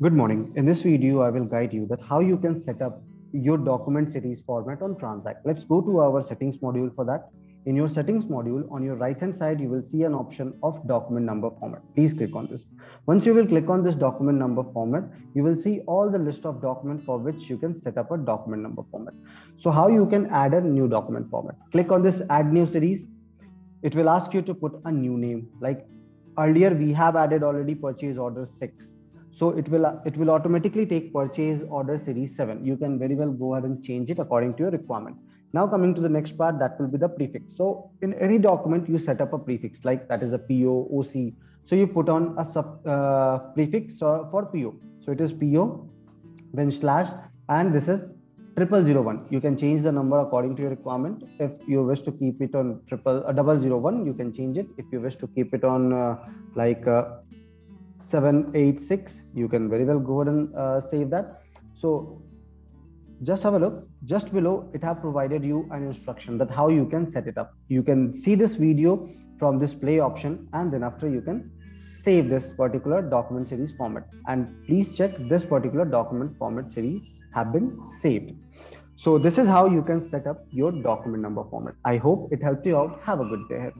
Good morning. In this video, I will guide you that how you can set up your document series format on TranZact. Let's go to our settings module for that. In your settings module, on your right hand side, you will see an option of document number format. Please click on this. Once you will click on this document number format, you will see all the list of documents for which you can set up a document number format. So how you can add a new document format. Click on this add new series. It will ask you to put a new name. Like earlier, we have added already purchase order six so it will it will automatically take purchase order series 7 you can very well go ahead and change it according to your requirement. Now coming to the next part that will be the prefix. So in any document you set up a prefix like that is a po oc so you put on a sub uh, prefix for po so it is po then slash and this is triple zero one. You can change the number according to your requirement. If you wish to keep it on triple uh, double zero one you can change it. If you wish to keep it on uh, like uh, 786 you can very well go ahead and uh, save that. So just have a look. Just below it have provided you an instruction that how you can set it up. You can see this video from this play option and then after you can save this particular document series format. And please check this particular document format series have been saved. So this is how you can set up your document number format. I hope it helped you out. Have a good day